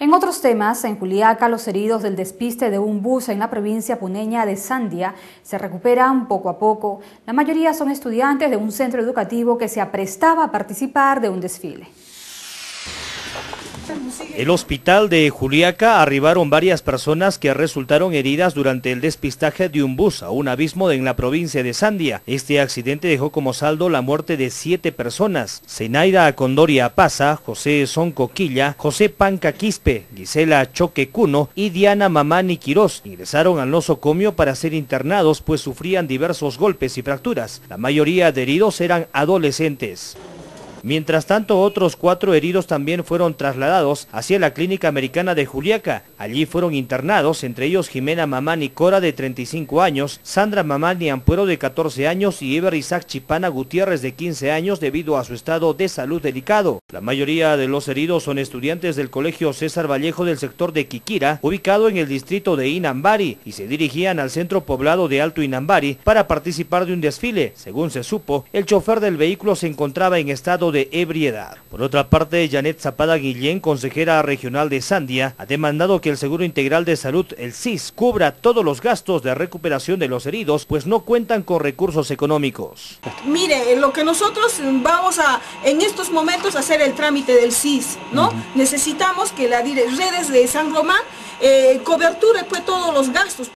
En otros temas, en Juliaca, los heridos del despiste de un bus en la provincia puneña de Sandia se recuperan poco a poco. La mayoría son estudiantes de un centro educativo que se aprestaba a participar de un desfile. El hospital de Juliaca arribaron varias personas que resultaron heridas durante el despistaje de un bus a un abismo en la provincia de Sandia. Este accidente dejó como saldo la muerte de siete personas. Zenaida Condoria Paza, José Soncoquilla, José Panca Quispe, Gisela Choque Cuno y Diana Mamani Quirós ingresaron al nosocomio para ser internados pues sufrían diversos golpes y fracturas. La mayoría de heridos eran adolescentes. Mientras tanto, otros cuatro heridos también fueron trasladados hacia la Clínica Americana de Juliaca. Allí fueron internados, entre ellos Jimena Mamani Cora, de 35 años, Sandra Mamani Ampuero, de 14 años, y Eber Isaac Chipana Gutiérrez, de 15 años, debido a su estado de salud delicado. La mayoría de los heridos son estudiantes del Colegio César Vallejo del sector de Quiquira, ubicado en el distrito de Inambari, y se dirigían al centro poblado de Alto Inambari para participar de un desfile. Según se supo, el chofer del vehículo se encontraba en estado de ebriedad. Por otra parte, Janet Zapada Guillén, consejera regional de Sandia, ha demandado que el Seguro Integral de Salud, el CIS, cubra todos los gastos de recuperación de los heridos, pues no cuentan con recursos económicos. Mire, lo que nosotros vamos a, en estos momentos, hacer el trámite del CIS, ¿no? Necesitamos que la redes de San Román eh, coberture pues todos los gastos.